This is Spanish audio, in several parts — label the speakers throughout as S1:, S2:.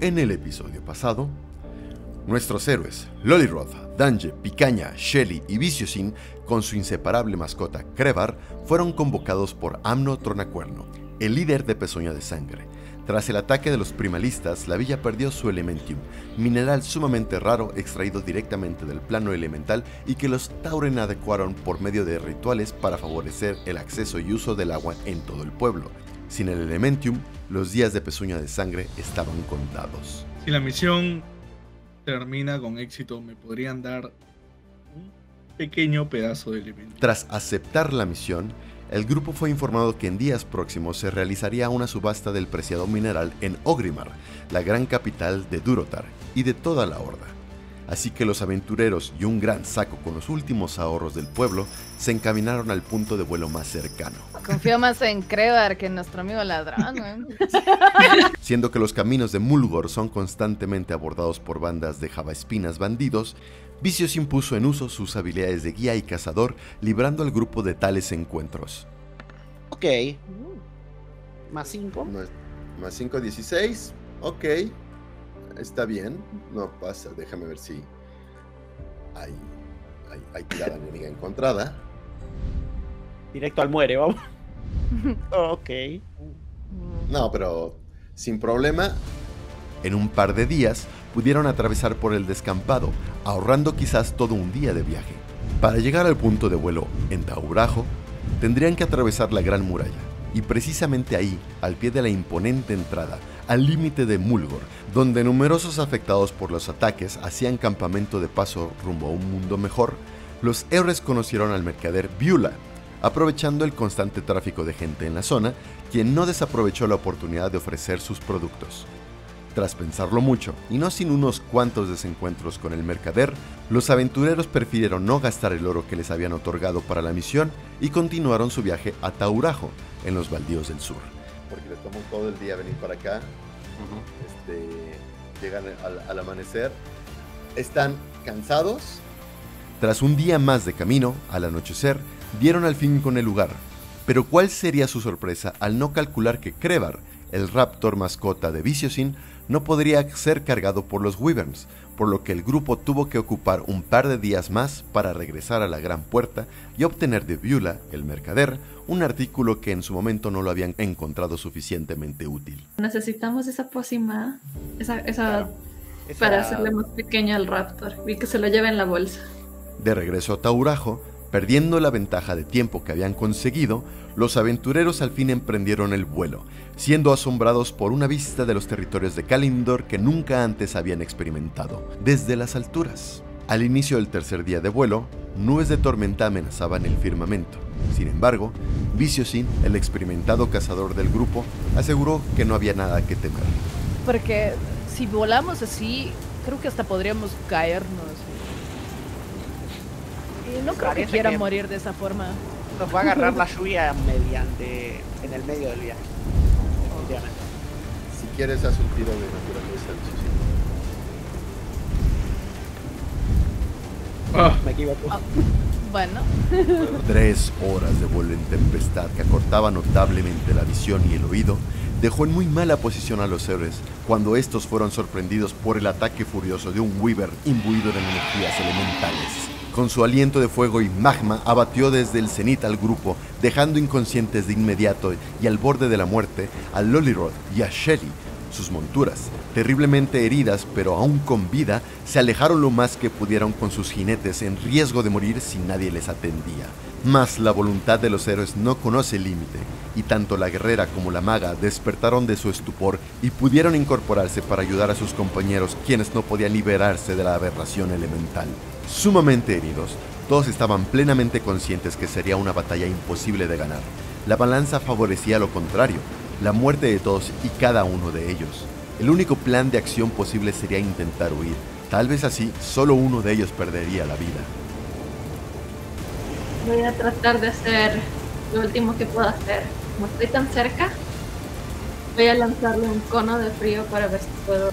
S1: En el episodio pasado, nuestros héroes, Lollyroth, Dange, Picaña, Shelly y Viciosin, con su inseparable mascota Krevar, fueron convocados por Amno Tronacuerno, el líder de Pezuña de Sangre. Tras el ataque de los primalistas, la villa perdió su Elementium, mineral sumamente raro extraído directamente del plano elemental y que los Tauren adecuaron por medio de rituales para favorecer el acceso y uso del agua en todo el pueblo. Sin el Elementium, los días de Pezuña de Sangre estaban contados.
S2: Si la misión termina con éxito, me podrían dar un pequeño pedazo de elemento.
S1: Tras aceptar la misión, el grupo fue informado que en días próximos se realizaría una subasta del preciado mineral en Ogrimar, la gran capital de Durotar y de toda la Horda. Así que los aventureros y un gran saco con los últimos ahorros del pueblo se encaminaron al punto de vuelo más cercano.
S3: Confío más en Krevar que en nuestro amigo ladrón, ¿eh?
S1: Siendo que los caminos de Mulgor son constantemente abordados por bandas de javaespinas bandidos, Vicios impuso en uso sus habilidades de guía y cazador, librando al grupo de tales encuentros.
S4: Ok. Más 5.
S1: Más, más 5, 16. Ok. Está bien. No pasa. Déjame ver si hay, hay, hay tirada enemiga encontrada.
S4: Directo al muere, vamos. ok.
S1: No, pero sin problema. En un par de días pudieron atravesar por el descampado, ahorrando quizás todo un día de viaje. Para llegar al punto de vuelo en Taurajo, tendrían que atravesar la Gran Muralla, y precisamente ahí, al pie de la imponente entrada, al límite de Mulgor, donde numerosos afectados por los ataques hacían campamento de paso rumbo a un mundo mejor, los héroes conocieron al mercader Viula, aprovechando el constante tráfico de gente en la zona, quien no desaprovechó la oportunidad de ofrecer sus productos. Tras pensarlo mucho, y no sin unos cuantos desencuentros con el mercader, los aventureros prefirieron no gastar el oro que les habían otorgado para la misión y continuaron su viaje a Taurajo, en los baldíos del sur. Porque les tomó todo el día venir para acá, este, llegan al, al amanecer, están cansados. Tras un día más de camino, al anochecer, dieron al fin con el lugar. Pero ¿cuál sería su sorpresa al no calcular que Krevar, el raptor mascota de Viciosin, no podría ser cargado por los Wyverns, por lo que el grupo tuvo que ocupar un par de días más para regresar a la gran puerta y obtener de Viula, el mercader, un artículo que en su momento no lo habían encontrado suficientemente útil.
S5: Necesitamos esa pócima, esa, esa
S4: Claro. Esa-
S5: para hacerle más pequeño al Raptor y que se lo lleve en la bolsa.
S1: De regreso a Taurajo, perdiendo la ventaja de tiempo que habían conseguido, los aventureros al fin emprendieron el vuelo, siendo asombrados por una vista de los territorios de Kalindor que nunca antes habían experimentado, desde las alturas. Al inicio del tercer día de vuelo, nubes de tormenta amenazaban el firmamento. Sin embargo, Viciosin, el experimentado cazador del grupo, aseguró que no había nada que temer.
S3: Porque si volamos así, creo que hasta podríamos caernos. Y no creo que
S4: Parece
S3: quiera
S4: que-
S3: morir de esa forma.
S4: Nos va a agarrar la lluvia mediante. en el medio del viaje. Obviamente.
S1: Si quieres, haz un tiro de naturaleza.
S2: Ah,
S4: Me equivoco.
S3: Bueno,
S1: Tres horas de vuelo en tempestad que acortaba notablemente la visión y el oído dejó en muy mala posición a los héroes cuando estos fueron sorprendidos por el ataque furioso de un Weaver imbuido de energías elementales. Con su aliento de fuego y magma abatió desde el cenit al grupo, dejando inconscientes de inmediato y al borde de la muerte a Lolyrod y a Shelly, sus monturas, terriblemente heridas pero aún con vida, se alejaron lo más que pudieron con sus jinetes en riesgo de morir si nadie les atendía. Mas la voluntad de los héroes no conoce límite, y tanto la guerrera como la maga despertaron de su estupor y pudieron incorporarse para ayudar a sus compañeros quienes no podían liberarse de la aberración elemental. Sumamente heridos, todos estaban plenamente conscientes que sería una batalla imposible de ganar. La balanza favorecía lo contrario, la muerte de todos y cada uno de ellos. El único plan de acción posible sería intentar huir. Tal vez así, solo uno de ellos perdería la vida.
S5: Voy a tratar de hacer lo último que puedo hacer. Como estoy tan cerca, voy a lanzarle un cono de frío para ver si puedo.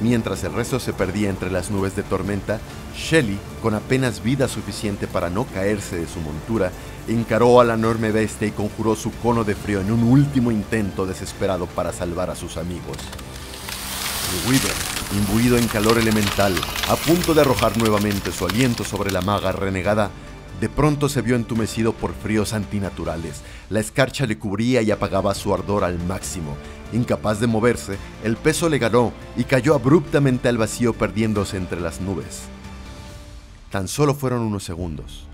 S1: Mientras el resto se perdía entre las nubes de tormenta, Shelly, con apenas vida suficiente para no caerse de su montura, encaró a la enorme bestia y conjuró su cono de frío en un último intento desesperado para salvar a sus amigos. Y Weaver, imbuido en calor elemental, a punto de arrojar nuevamente su aliento sobre la maga renegada, de pronto se vio entumecido por fríos antinaturales. La escarcha le cubría y apagaba su ardor al máximo. Incapaz de moverse, el peso le ganó y cayó abruptamente al vacío perdiéndose entre las nubes. Tan solo fueron unos segundos.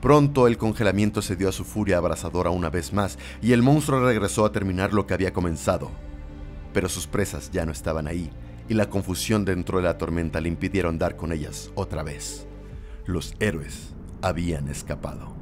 S1: Pronto el congelamiento se dio a su furia abrasadora una vez más y el monstruo regresó a terminar lo que había comenzado. Pero sus presas ya no estaban ahí y la confusión dentro de la tormenta le impidieron dar con ellas otra vez. Los héroes habían escapado.